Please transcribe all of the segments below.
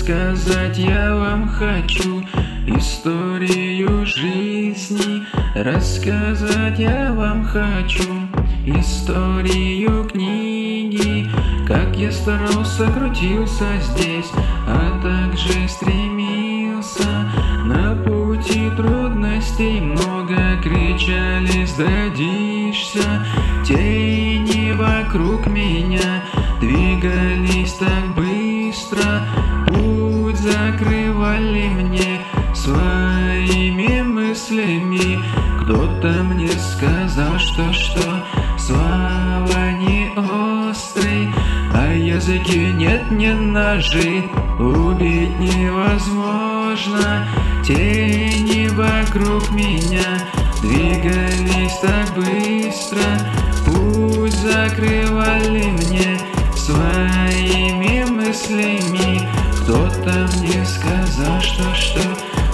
Рассказать я вам хочу историю жизни. Рассказать я вам хочу историю книги. Как я старался, крутился здесь, а также стремился. На пути трудностей много кричали, сдадишься. Тени вокруг меня двигались так быстро закрывали мне своими мыслями. Кто-то мне сказал, что что слава не острый А языке нет ни ножи, убить невозможно. Тени вокруг меня двигались так быстро. Путь закрывали мне своими мыслями Кто-то мне сказал, что что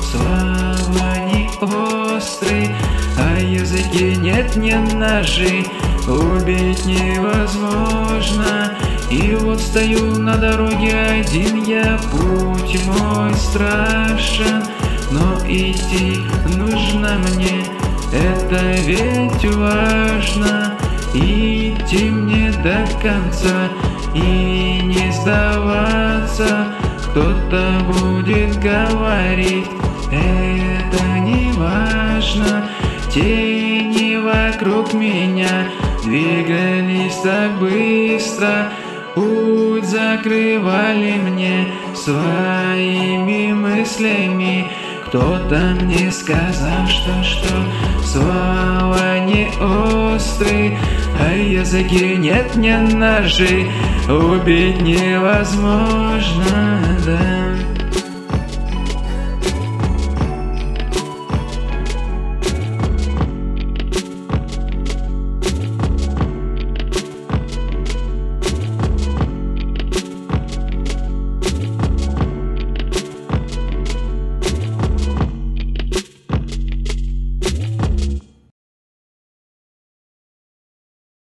слова не острый А языке нет ни ножи, убить невозможно. И вот стою на дороге один я, путь мой страшен. Но идти нужно мне, это ведь важно. Идти мне до конца и не сдаваться Кто-то будет говорить, это не важно. Тени вокруг меня двигались так быстро. Путь закрывали мне своими мыслями кто-то мне сказал, что что слова не острый, а языке нет ни ножей, убить невозможно, да.